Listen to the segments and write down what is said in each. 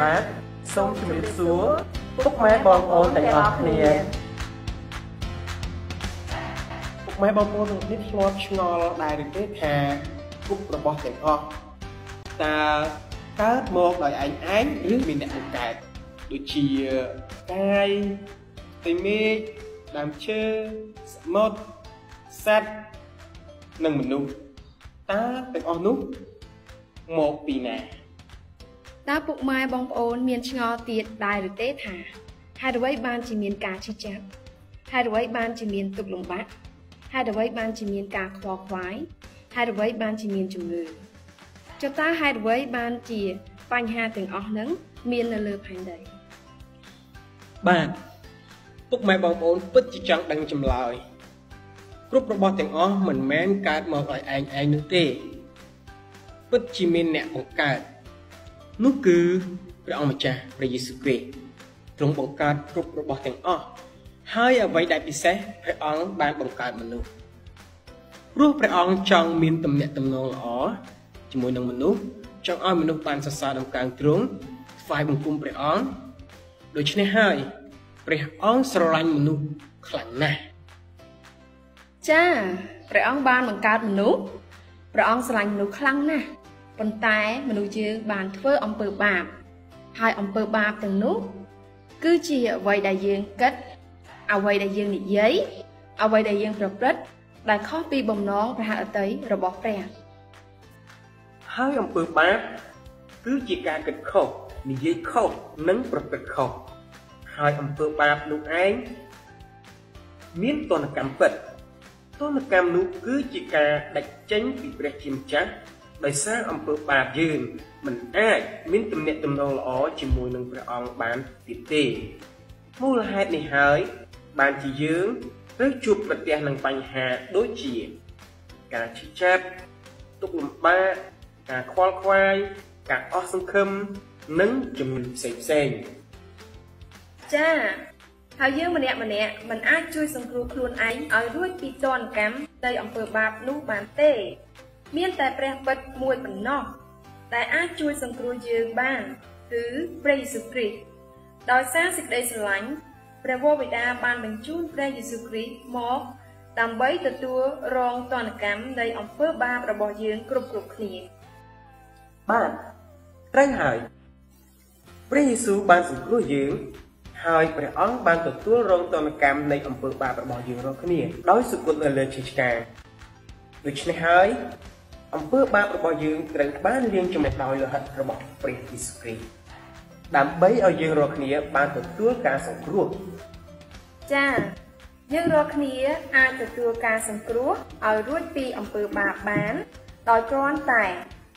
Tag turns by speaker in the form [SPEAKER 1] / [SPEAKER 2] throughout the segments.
[SPEAKER 1] បាទសូមជម្រាបសួរពុកម៉ែបងប្អូនទាំងអស់គ្នាពុកម៉ែបងប្អូនទាំងនេះធ្លាប់ឆ្ងល់ដែរឬទេថាគុករបស់ទាំងអស់តើកើតមកដោយឯងឯងឬមានអ្នកបង្កើតដូចជាកាយផ្ទៃមេឃដើមឈើសមុទ្រសត្វនិងមនុស្សតើទាំងអស់នោះមកពីណា
[SPEAKER 2] តើពុកម៉ែបងប្អូនមានឆ្ងល់ទៀតដែរឬទេថាហេតុអ្វីបានជាមានការឈឺចាប់ហេតុអ្វីបានជាមានទុក្ខលំបាកហេតុអ្វីបានជាមានការខ្វល់ខ្វាយហេតុអ្វីបានជាមានជំងឺចុះតើហេតុអ្វីបានជាបញ្ហាទាំងអស់ហ្នឹងមាននៅលើផែនដី
[SPEAKER 1] បាទពុកម៉ែបងប្អូនពិតជាចង់ដឹងចម្លើយគ្រប់របស់ទាំងអស់មិនមែនកើតមកឲ្យឯងឯងនោះទេពិតជាមានអ្នកបង្កើត នោះគឺព្រះអង្គម្ចាស់ព្រះយេស៊ូវគ្រីស្ទទ្រង់បង្កើតគ្រប់របស់ទាំងអស់ហើយអ្វីដែលពិសេសព្រះអង្គបានបង្កើតមនុស្សព្រោះព្រះអង្គចង់មានទំនាក់ទំនងល្អជាមួយនឹងមនុស្សចង់ឲ្យមនុស្សបានសរសើរដំកើងទ្រង់ថ្វាយបង្គំព្រះអង្គដូច្នេះហើយព្រះអង្គស្រឡាញ់មនុស្សខ្លាំងណាស់
[SPEAKER 2] ចាព្រះអង្គបានបង្កើតមនុស្សព្រះអង្គស្រឡាញ់មនុស្សខ្លាំងណាស់ ប៉ុន្តែមនុស្សយើងបានធ្វើអំពើបាប ហើយអំពើបាបទាំងនោះ គឺជាអ្វីដែលយើងគិតអ្វីដែលយើងនិយាយអ្វីដែលយើងប្រព្រឹត្តដែលខុសពីបំណងព្រះហឫទ័យរបស់ព្រះ
[SPEAKER 1] ហើយអំពើបាបគឺជាការគិតខុសនិយាយខុសនិងប្រព្រឹត្តខុសហើយអំពើបាបនោះឯងមានទណ្ឌកម្មពិតទណ្ឌកម្មនោះគឺជាការដាច់ចេញពីព្រះជាម្ចាស់ ដោយសារអំពើបាបយើងមិនអាចមានទំនាក់ទំនងល្អជាមួយនឹងព្រះអង្គបានទៀតទេមូលហេតុនេះហើយបានជាយើងត្រូវជួបប្រទះនឹងបញ្ហាដូចជា ការឈឺចាប់ទុក្ខលំបាកការខ្វល់ខ្វាយការអស់សង្ឃឹមនិងជំងឺផ្សេងផ្សេង
[SPEAKER 2] ចាហើយយើងម្នាក់ម្នាក់មិនអាចជួយសង្គ្រោះខ្លួនឯងឲ្យរួចពីទណ្ឌកម្មនៃអំពើបាបនោះបានទេ មានតែព្រះពិតមួយប៉ុណ្ណោះដែលអាចជួយសង្គ្រោះយើងបានគឺព្រះយេស៊ូវគ្រីស្ទដោយសារសេចក្តីស្រឡាញ់ព្រះវរបិតាបានបញ្ជូនព្រះយេស៊ូវគ្រីស្ទមកដើម្បីទទួលរងទណ្ឌកម្មនៃអំពើបាបរបស់យើងគ្រប់គ្រប់គ្នា
[SPEAKER 1] បាទត្រូវហើយព្រះយេស៊ូវបានសង្គ្រោះយើងហើយព្រះអង្គបានទទួលរងទណ្ឌកម្មនៃអំពើបាបរបស់យើងរាល់គ្នាដោយសុគតនៅលើឈើឆ្កាងដូច្នេះហើយ អំពើបាបរបស់យើងត្រូវបានលាងជម្រះដោយលោហិតរបស់ព្រះយេស៊ូវគ្រីស្ទដើម្បីឲ្យយើងរាល់គ្នាបានទទួលការសង្គ្រោះ
[SPEAKER 2] ចា៎យើងរាល់គ្នាអាចទទួលការសង្គ្រោះឲ្យរួចពីអំពើបាបបាន ដោយគ្រាន់តែ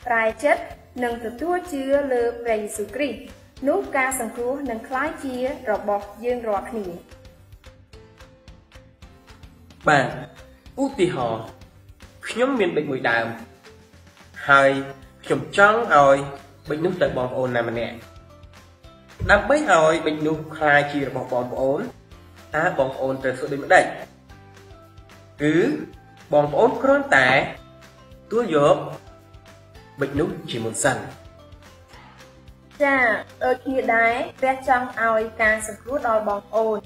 [SPEAKER 2] ប្រែចិត្តនិងទទួលជឿលើព្រះយេស៊ូវគ្រីស្ទនោះការសង្គ្រោះនឹងក្លាយជារបស់យើងរាល់គ្នា
[SPEAKER 1] បាទឧទាហរណ៍ខ្ញុំមានបិចមួយដើម ហើយខ្ញុំចង់ឲ្យបិចនោះទៅបងប្អូនណាម្នាក់ដើម្បីឲ្យបិចនោះคล้ายជារបស់បងប្អូនតើបងប្អូនត្រូវធ្វើដូចម្ដេចគឺបងប្អូនគ្រាន់តែទួលយកបិចនោះជាមុនសិន
[SPEAKER 2] ចាដូចគ្នាដែរព្រះចង់ឲ្យការសង្គ្រោះដល់បងប្អូន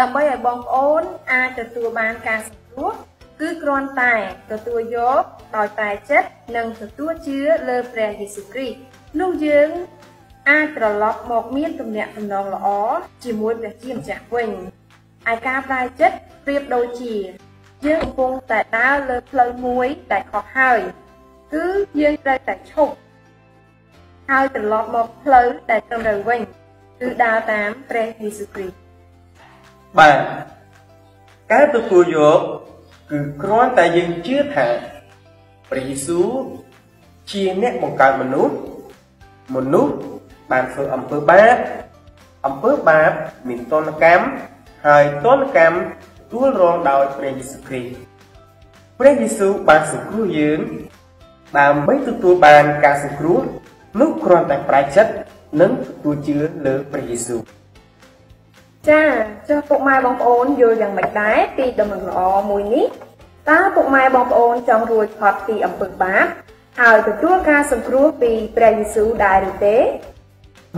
[SPEAKER 2] ដើម្បីឲ្យបងប្អូនអាចទទួលបានការសង្គ្រោះ គឺគ្រាន់តែទទួលយកដោយតែចិត្តនិងទទួលជឿលើព្រះយេស៊ូវគ្រីស្ទនោះយើងអាចត្រឡប់មកមានទំនាក់ទំនងល្អជាមួយព្រះជាម្ចាស់វិញឯការប្រែចិត្តប្រៀបដូចជា យើងកំពុងតែដើរលើផ្លូវមួយដែលខុសហើយគឺយើងត្រូវតែឈប់ហើយត្រឡប់មកផ្លូវដែលត្រឹមត្រូវវិញគឺដើរតាមព្រះយេស៊ូវគ្រីស្ទ
[SPEAKER 1] បាទការទទួលយក គឺគ្រាន់តែយើងជឿថាព្រះយេស៊ូវជាអ្នកបង្កើតមនុស្សមនុស្សបានធ្វើអំពើបាបអំពើបាបមានទណ្ឌកម្មហើយទណ្ឌកម្មទួលរងដោយព្រះយេស៊ូវគ្រីស្ទព្រះយេស៊ូវបានសង្គ្រោះយើងដើម្បីទទួលបានការសង្គ្រោះនោះគ្រាន់តែប្រែចិត្តនិងទទួលជឿលើព្រះយេស៊ូវ
[SPEAKER 2] ចាចុះពុកម៉ែបងប្អូនយល់យ៉ាងម៉េចដែរពីដំណឹងល្អមួយនេះតើពុកម៉ែបងប្អូនចង់រួចផុតពីអំពើបាបហើយទទួលការសង្គ្រោះពីព្រះយេស៊ូវដែរឬទេ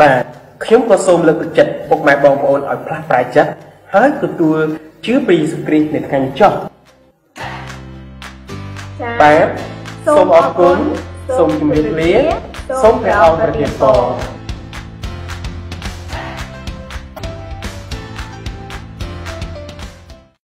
[SPEAKER 1] បាទខ្ញុំក៏សូមលើកទឹកចិត្តពុកម៉ែបងប្អូនឲ្យផ្លាស់ប្រែចិត្តហើយទទួលជឿព្រះយេស៊ូវគ្រីស្ទនៅថ្ងៃនេះចុះ
[SPEAKER 2] ចា
[SPEAKER 1] បាទសូមអរគុណសូមជម្រាបលាសូមព្រះអង្គប្រទានពរ